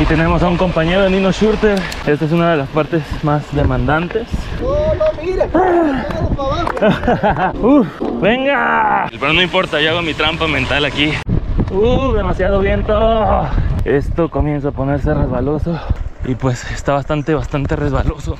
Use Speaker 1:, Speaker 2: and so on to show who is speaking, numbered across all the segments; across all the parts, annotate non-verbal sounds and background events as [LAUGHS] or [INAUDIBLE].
Speaker 1: Y tenemos a un compañero de Nino Schurter. Esta es una de las partes más demandantes.
Speaker 2: No, no, mira. [LAUGHS]
Speaker 1: Uf, venga. Pero no importa, yo hago mi trampa mental aquí. Uh, demasiado viento. Esto comienza a ponerse resbaloso. Y pues está bastante, bastante resbaloso.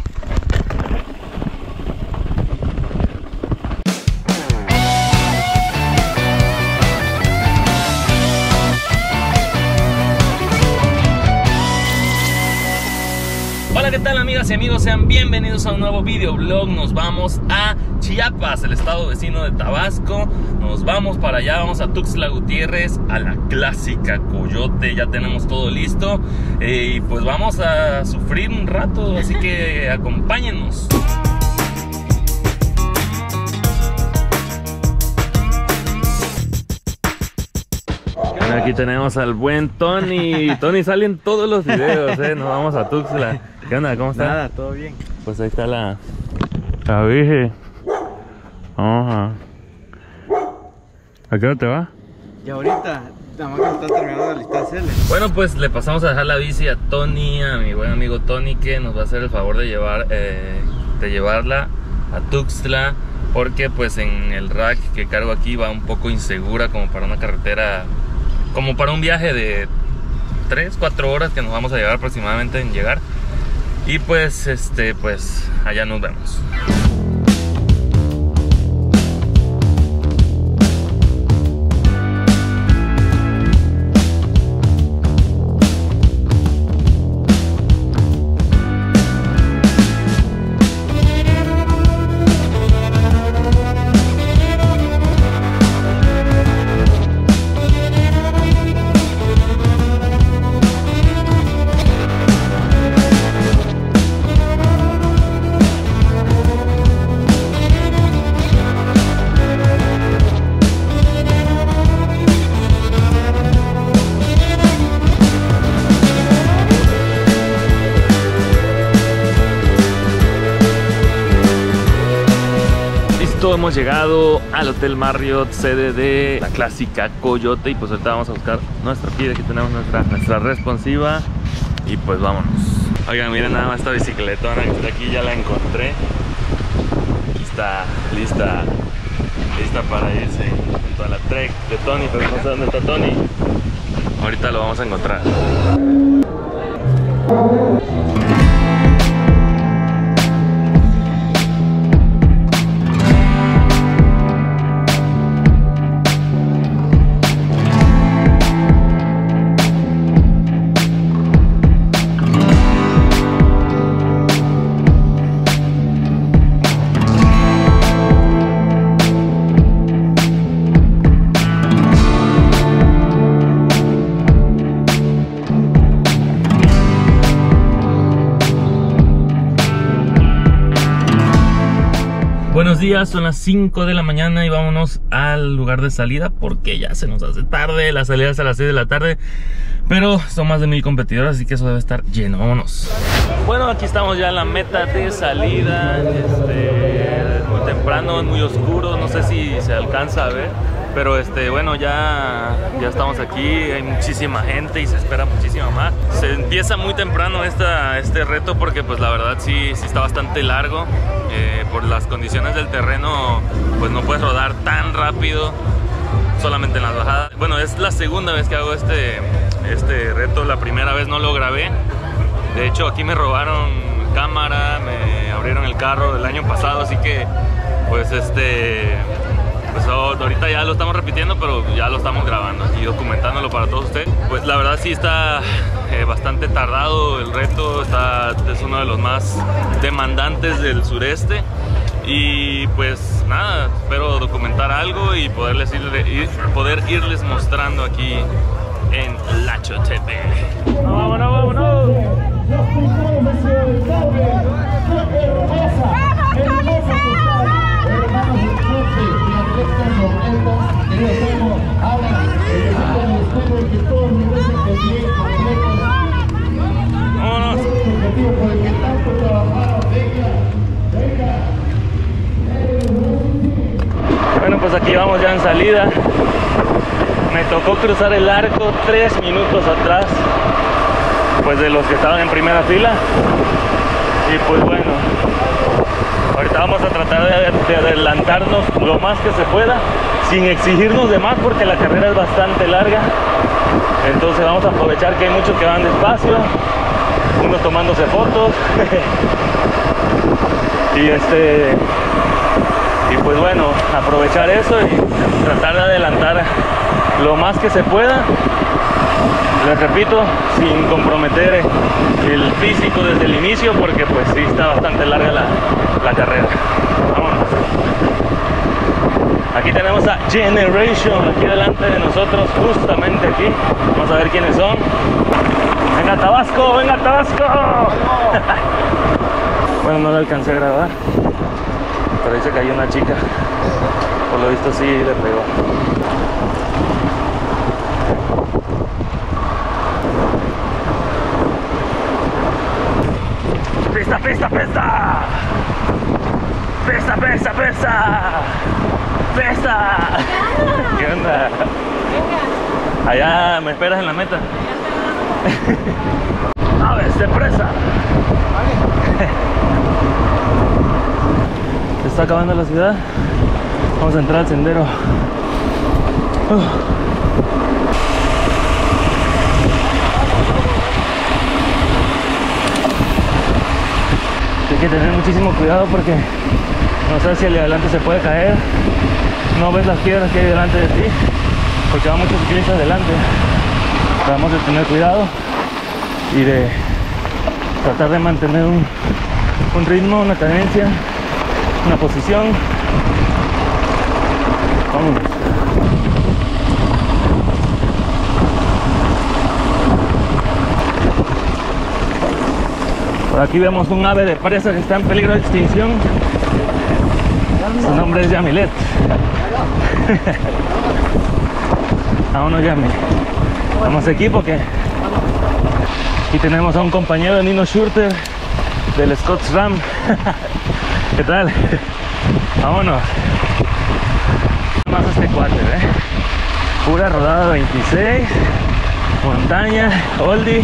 Speaker 1: Amigas y amigos? Sean bienvenidos a un nuevo videoblog. Nos vamos a Chiapas, el estado vecino de Tabasco. Nos vamos para allá, vamos a Tuxtla Gutiérrez, a la clásica Coyote. Ya tenemos todo listo. Eh, y pues vamos a sufrir un rato, así que [LAUGHS] acompáñenos. Aquí tenemos al buen Tony. Tony sale en todos los videos, ¿eh? Nos vamos a Tuxtla. ¿Qué onda? ¿Cómo estás?
Speaker 2: Nada, todo bien.
Speaker 1: Pues ahí está la. La Virgen. Vamos a. ¿A qué hora te va?
Speaker 2: Y ahorita, nada más que está terminando listar Cele.
Speaker 1: Bueno, pues le pasamos a dejar la bici a Tony, a mi buen amigo Tony, que nos va a hacer el favor de llevar, eh, de llevarla a Tuxtla, porque pues en el rack que cargo aquí va un poco insegura como para una carretera, como para un viaje de 3, 4 horas que nos vamos a llevar aproximadamente en llegar. Y pues, este, pues allá nos vemos. Llegado al Hotel Marriott, sede de la clásica Coyote. Y pues ahorita vamos a buscar nuestra pide. Aquí tenemos nuestra, nuestra responsiva. Y pues vámonos. Oigan, miren nada más esta bicicletona que está aquí, ya la encontré. Lista, lista, lista para irse junto a la Trek de Tony, pero no sé dónde está Tony. Ahorita lo vamos a encontrar. Son las 5 de la mañana y vámonos al lugar de salida porque ya se nos hace tarde, la salida es a las 6 de la tarde, pero son más de mil competidores, así que eso debe estar lleno, vámonos. Bueno, aquí estamos ya en la meta de salida, este, es muy temprano, es muy oscuro, no sé si se alcanza a ver, pero este, bueno, ya, ya estamos aquí, hay muchísima gente y se espera muchísima más. Se empieza muy temprano esta, este reto porque pues la verdad sí, sí está bastante largo, eh, por las condiciones del terreno pues no puedes rodar tan rápido solamente en las bajadas. Bueno, es la segunda vez que hago este, este reto, la primera vez no lo grabé. De hecho, aquí me robaron cámara, me abrieron el carro del año pasado, así que pues este pues ahorita ya lo estamos repitiendo, pero ya lo estamos grabando y documentándolo para todos ustedes. Pues la verdad sí está eh, bastante tardado el reto, está, es uno de los más demandantes del sureste. Y pues nada, espero documentar algo y poderles ir, ir- poder irles mostrando aquí en Lacho TV. ¡Vámonos, vámonos! ¡Vámonos! Bueno, pues aquí Me tocó cruzar el arco tres minutos atrás. pues de los que estaban en primera fila. Y pues bueno, ahorita vamos a tratar de, de adelantarnos lo más que se pueda, sin exigirnos de más porque la carrera es bastante larga. Entonces vamos a aprovechar que hay muchos que van despacio, unos tomándose fotos. [LAUGHS] y este y pues bueno, aprovechar eso y tratar de adelantar lo más que se pueda. Les repito, sin comprometer el físico desde el inicio, porque pues sí está bastante larga la, la carrera. Vámonos. Aquí tenemos a Generation, aquí delante de nosotros, justamente aquí. Vamos a ver quiénes son. Venga Tabasco, venga Tabasco. [LAUGHS] bueno, no lo alcancé a grabar, pero dice que hay una chica. Por lo visto sí le pegó. Pista, pista, pista. Pista, pista, pista. Pista. ¿Qué onda? Allá me esperas en la meta. Aves [LAUGHS] de presa. Está acabando la ciudad. Vamos a entrar al sendero. Hay que tener muchísimo cuidado porque no sabes si el de adelante se puede caer. No ves las piedras que hay delante de ti porque va muchos ciclistas delante. Vamos a tener cuidado y de tratar de mantener un, un ritmo, una cadencia, una posición. Vámonos. Por aquí vemos un ave de presa que está en peligro de extinción. Su nombre es Yamilet. [LAUGHS] Vámonos Yami. Vamos aquí porque aquí tenemos a un compañero de Nino Schurter del Scots Ram. [LAUGHS] ¿Qué tal? Vámonos. Más este cuate, ¿eh? Pura rodada 26, montaña, oldie,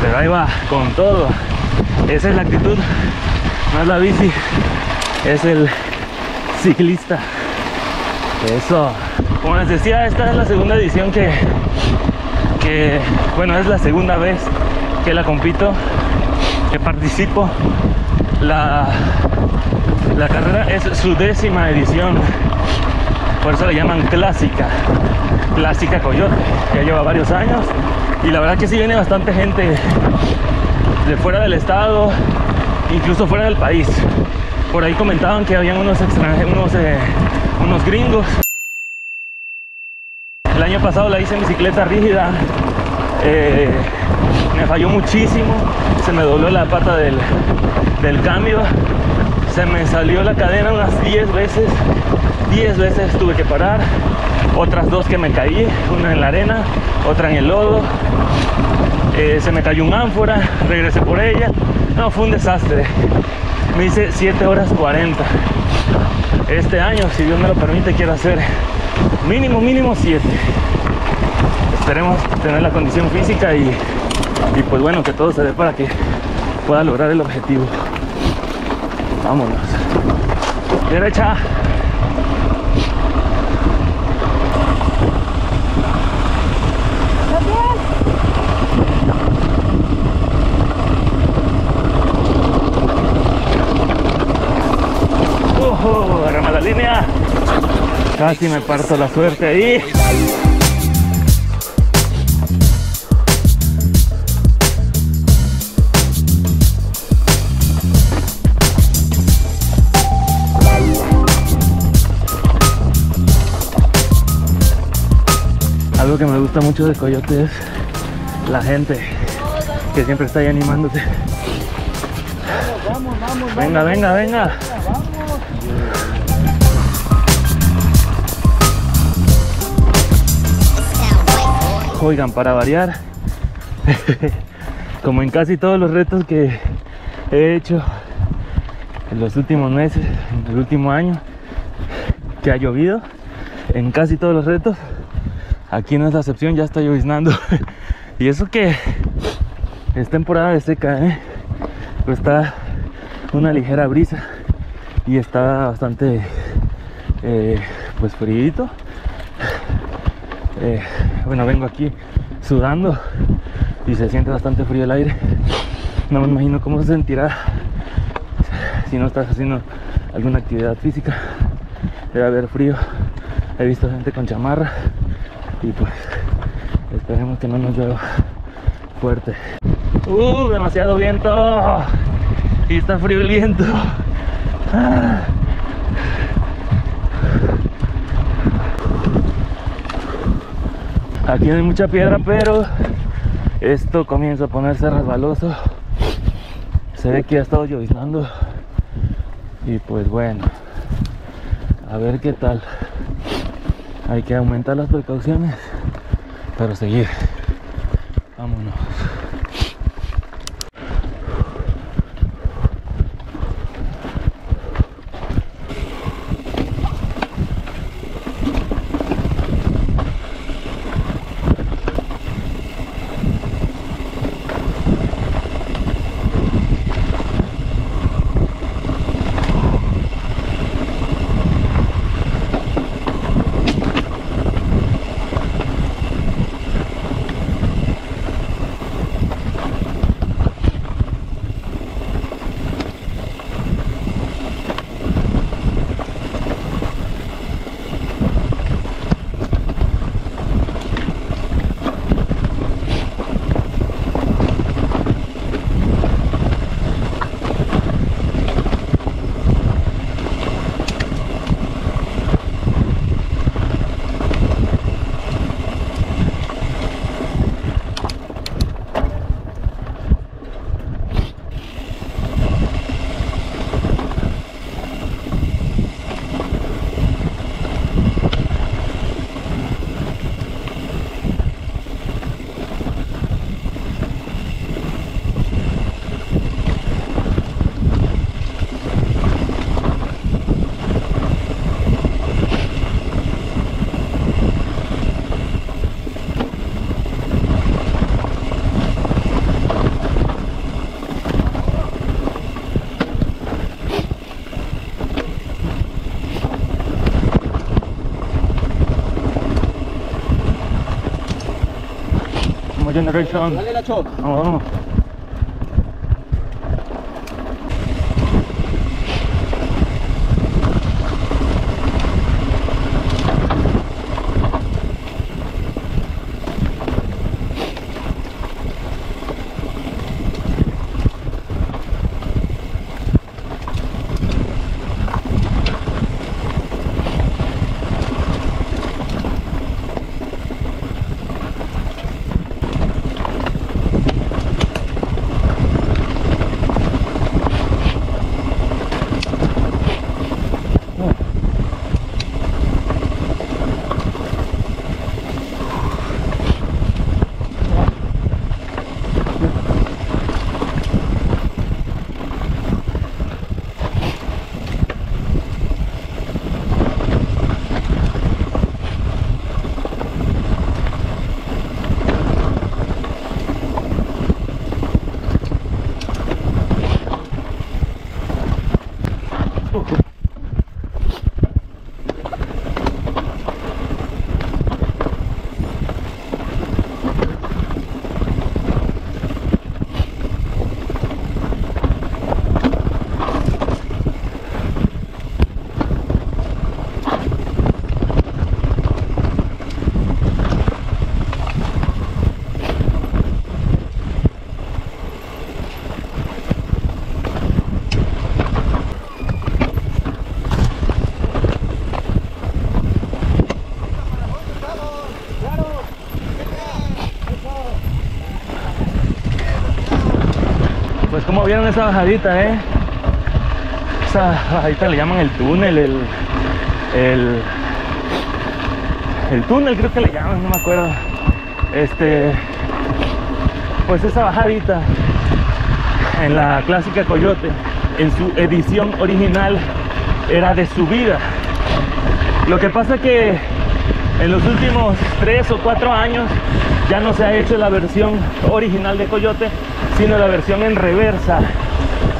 Speaker 1: pero ahí va con todo. Esa es la actitud, no es la bici, es el ciclista. Eso. Como les decía, esta es la segunda edición que, que, bueno, es la segunda vez que la compito, que participo. La, la carrera es su décima edición, por eso le llaman clásica, clásica Coyote, ya lleva varios años y la verdad que sí viene bastante gente de fuera del estado, incluso fuera del país. Por ahí comentaban que habían unos extranjeros, unos, eh, unos gringos. El año pasado la hice en bicicleta rígida. eh, me falló muchísimo. Se me dobló la pata del, del cambio. Se me salió la cadena unas 10 veces. 10 veces tuve que parar. Otras dos que me caí. Una en la arena, otra en el lodo. Eh, se me cayó un ánfora. Regresé por ella. No, fue un desastre. Me hice 7 horas 40. Este año, si Dios me lo permite, quiero hacer mínimo, mínimo 7. Esperemos tener la condición física y, y pues bueno, que todo se dé para que pueda lograr el objetivo. Vámonos. Derecha. Ojo, agarramos la línea. Casi me parto la suerte ahí. Algo que me gusta mucho de Coyote es la gente que siempre está ahí animándote. Venga, venga, venga. Oigan, para variar, [LAUGHS] como en casi todos los retos que he hecho en los últimos meses, en el último año, que ha llovido, en casi todos los retos, aquí no es la excepción, ya está lloviznando. [LAUGHS] y eso que Es temporada de seca, ¿eh? Está una ligera brisa y está bastante, eh, pues, frío. Eh, bueno, vengo aquí sudando y se siente bastante frío el aire. No me imagino cómo se sentirá si no estás haciendo alguna actividad física. Debe haber frío. He visto gente con chamarra y pues esperemos que no nos llueva fuerte. ¡Uh! Demasiado viento. Y está el viento. Ah. Aquí hay mucha piedra, pero esto comienza a ponerse resbaloso. Se ve que ha estado lloviznando. Y pues bueno, a ver qué tal. Hay que aumentar las precauciones, pero seguir. Vámonos. Como Generation.
Speaker 2: Dale
Speaker 1: esa bajadita, eh. Esa bajadita le llaman el túnel, el, el, el túnel creo que le llaman, no me acuerdo. Este, pues esa bajadita en la clásica Coyote, en su edición original, era de subida. Lo que pasa que en los últimos tres o cuatro años ya no se ha hecho la versión original de Coyote, sino la versión en reversa,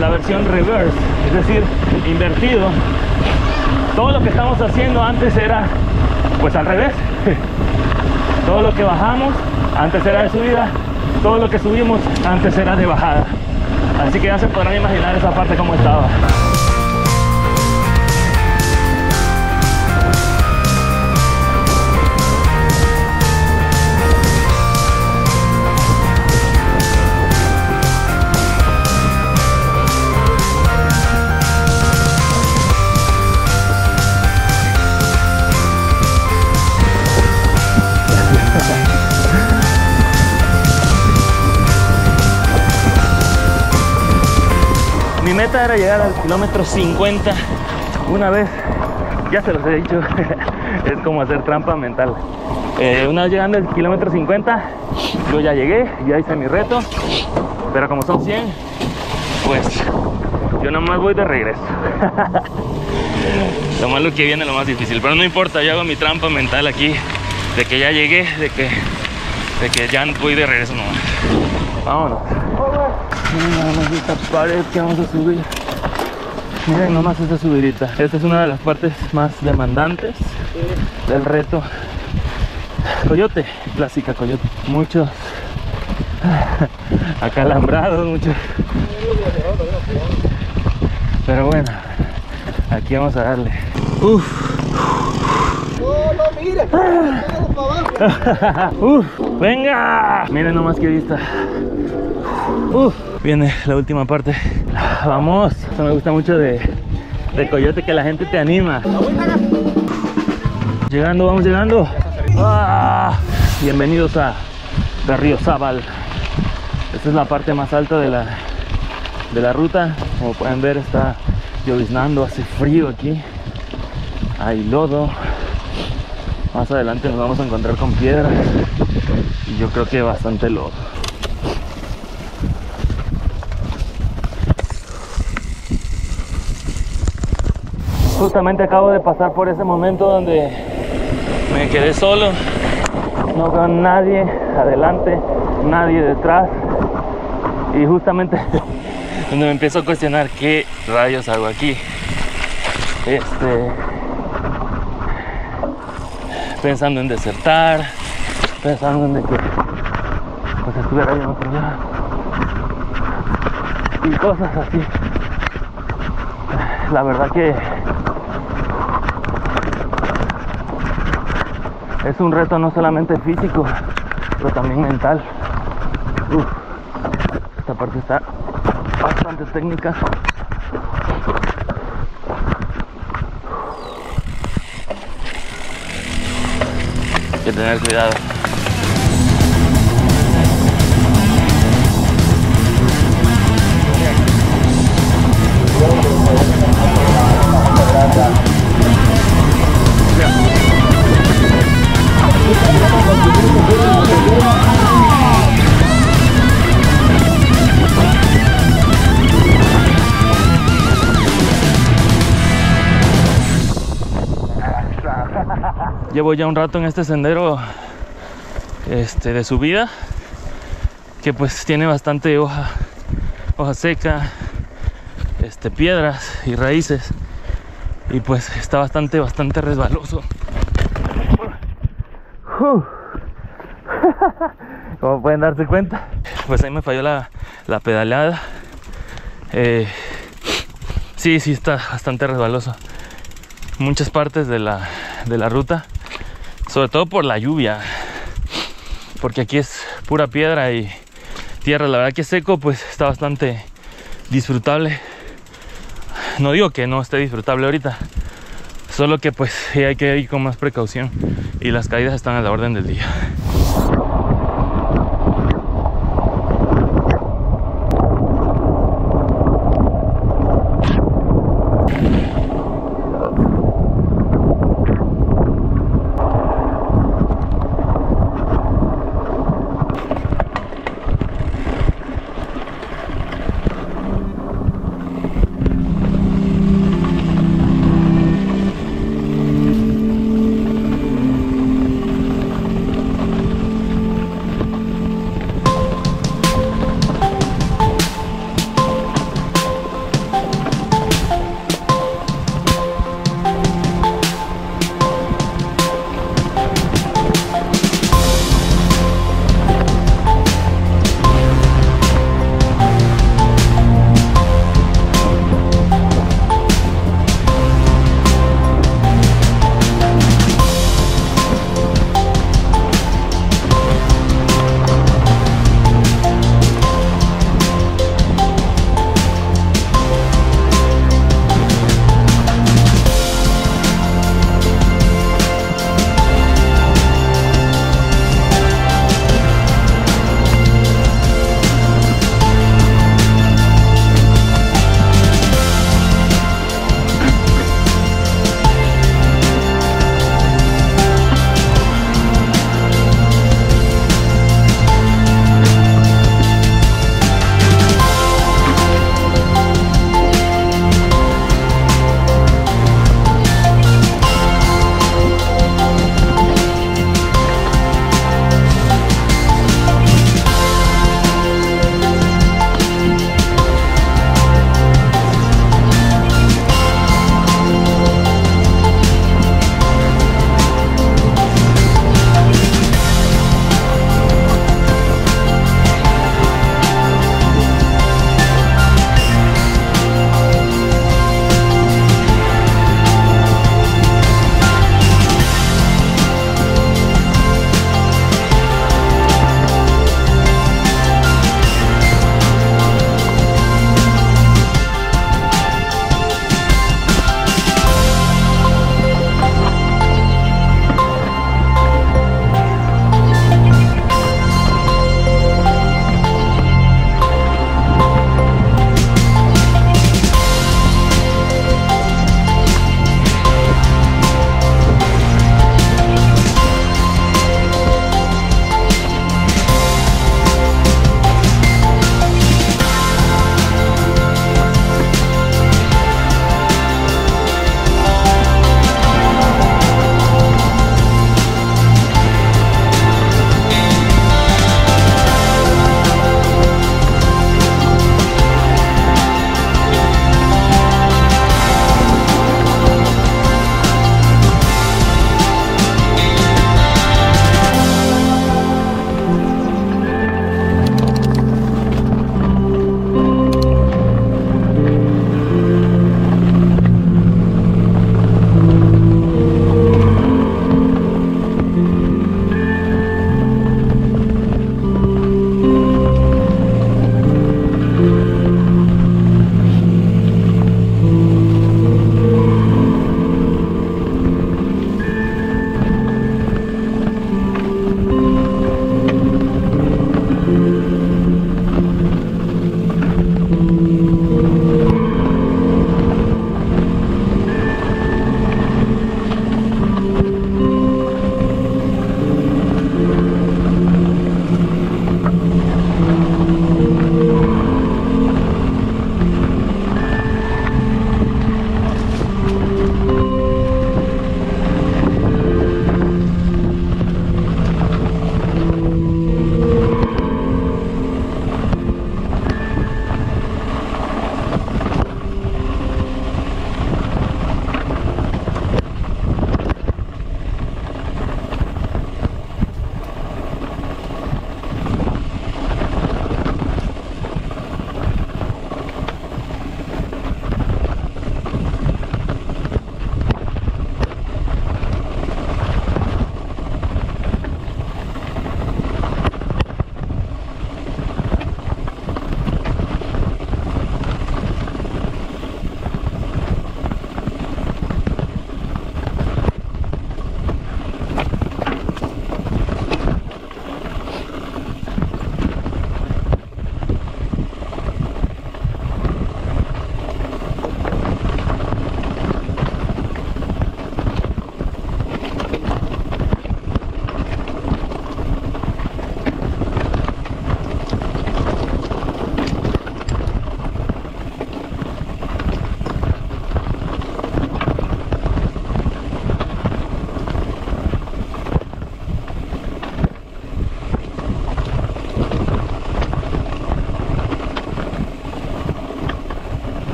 Speaker 1: la versión reverse, es decir, invertido. Todo lo que estamos haciendo antes era pues al revés. [LAUGHS] Todo lo que bajamos antes era de subida, todo lo que subimos antes era de bajada. Así que ya se podrán imaginar esa parte como estaba. Mi meta era llegar al kilómetro 50 una vez, ya se los he dicho, [LAUGHS] es como hacer trampa mental. Eh, una vez llegando al kilómetro 50, yo ya llegué, ya hice mi reto, pero como son 100, pues yo nomás voy de regreso. [LAUGHS] lo malo que viene lo más difícil, pero no importa, yo hago mi trampa mental aquí, de que ya llegué, de que, de que ya voy de regreso nomás. Vámonos. Esta pared que vamos a subir. Miren nomás esta subidita. Esta es una de las partes más demandantes del reto. Coyote, clásica coyote. Muchos [LAUGHS] acalambrados, muchos. Pero bueno, aquí vamos a darle. Uf. [LAUGHS] Uf, venga. Miren nomás qué vista. Viene la última parte. Vamos, eso me gusta mucho de, de Coyote, que la gente te anima. Llegando, vamos llegando. Ah, bienvenidos a Berriozábal. Esta es la parte más alta de la, de la ruta. Como pueden ver, está lloviznando, hace frío aquí. Hay lodo. Más adelante nos vamos a encontrar con piedras. Y yo creo que bastante lodo. Justamente acabo de pasar por ese momento donde me quedé solo. No veo nadie adelante, nadie detrás. Y justamente [LAUGHS] donde me empiezo a cuestionar qué rayos hago aquí. Este pensando en desertar, pensando en que pues estuviera yo otro lado. Y cosas así. La verdad que es un reto no solamente físico, pero también mental. Esta parte está bastante técnica. Que tener cuidado. Llevo ya un rato en este sendero este, de subida que pues tiene bastante hoja, hoja seca, este, piedras y raíces y pues está bastante, bastante resbaloso. Uh. [LAUGHS] Como pueden darse cuenta, pues ahí me falló la, la pedaleada. Eh, sí, sí está bastante resbaloso. Muchas partes de la, de la ruta sobre todo por la lluvia, porque aquí es pura piedra y tierra, la verdad que seco, pues está bastante disfrutable. No digo que no esté disfrutable ahorita, solo que pues hay que ir con más precaución y las caídas están a la orden del día.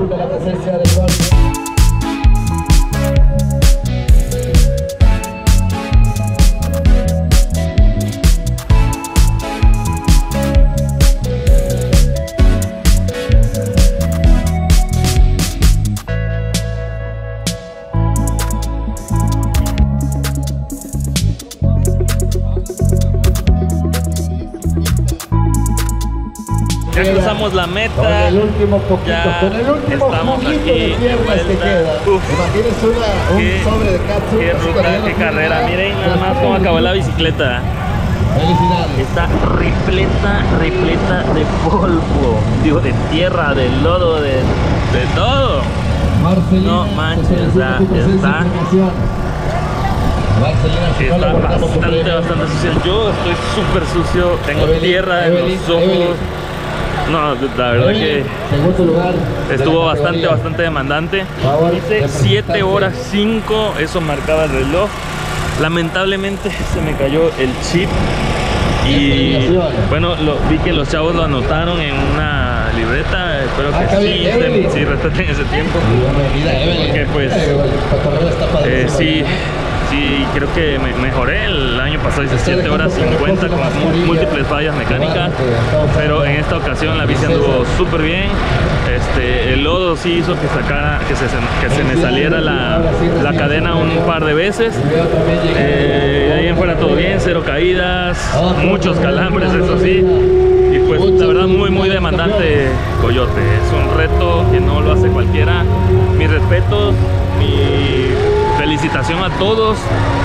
Speaker 3: Solicita la presencia.
Speaker 1: Ya cruzamos la
Speaker 3: Con
Speaker 1: meta.
Speaker 3: el último poquito,
Speaker 1: Ya
Speaker 3: con el último
Speaker 1: estamos
Speaker 3: poquito
Speaker 1: aquí
Speaker 3: de piernas que
Speaker 1: vuelta.
Speaker 3: queda. Imagínense una, un
Speaker 1: Qué,
Speaker 3: sobre de catsup.
Speaker 1: qué ruta, qué carrera. Miren nada más cómo acabó la bicicleta.
Speaker 3: Felicidades.
Speaker 1: Está repleta, repleta de polvo. Digo, de tierra, de lodo, de, de todo.
Speaker 3: Marcelina,
Speaker 1: No manches, está- Está
Speaker 3: tu
Speaker 1: bastante, bastante sucio. Yo estoy súper sucio. Tengo
Speaker 3: Evelyn,
Speaker 1: tierra en
Speaker 3: Evelyn,
Speaker 1: los ojos.
Speaker 3: Evelyn.
Speaker 1: No, la verdad que estuvo bastante, bastante demandante. Hice
Speaker 3: representante.
Speaker 1: 7 horas 5, eso marcaba el reloj. Lamentablemente se me cayó el chip. Y bueno, lo- vi que los chavos lo anotaron en una libreta. Espero
Speaker 3: Ah,
Speaker 1: que sí, se- sí respeten ese tiempo. Porque, pues,
Speaker 3: Eh,
Speaker 1: sí, sí, creo que me mejoré. El año pasado hice 7 horas 50 con múltiples fallas mecánicas. Pero en esta ocasión la bici anduvo súper bien. Este, el lodo sí hizo que sacara, que se, que se me saliera la, la cadena un par de veces. Eh, de ahí en fuera todo bien, cero caídas, muchos calambres, eso sí. Y pues la verdad muy muy demandante Coyote. Es un reto que no lo hace cualquiera. Mi respeto, mi felicitación a todos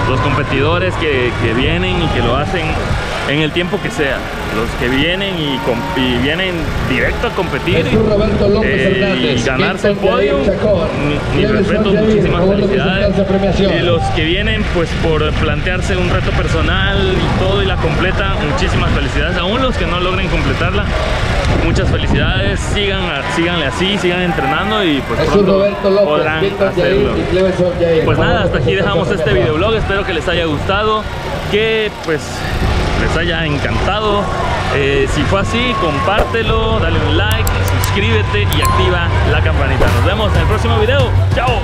Speaker 1: los competidores que, vienen y que lo hacen en el tiempo que sea. Los que vienen y, vienen directo a competir eh, y ganarse el podio.
Speaker 3: Yair Chacón,
Speaker 1: Mi, mi
Speaker 3: Cleves
Speaker 1: respeto,
Speaker 3: Yair,
Speaker 1: muchísimas felicidades. Y los que vienen pues por plantearse un reto personal y todo y la completan, muchísimas felicidades. Aún los que no logren completarla, muchas felicidades. Sigan, síganle así, sigan entrenando y pues pronto
Speaker 3: López,
Speaker 1: podrán
Speaker 3: Víctor
Speaker 1: hacerlo.
Speaker 3: y.
Speaker 1: Pues nada, hasta aquí dejamos este videoblog. Espero que les haya gustado, que pues les haya encantado. Eh, si fue así, compártelo, dale un like, suscríbete y activa la campanita. Nos vemos en el próximo video. ¡Chao!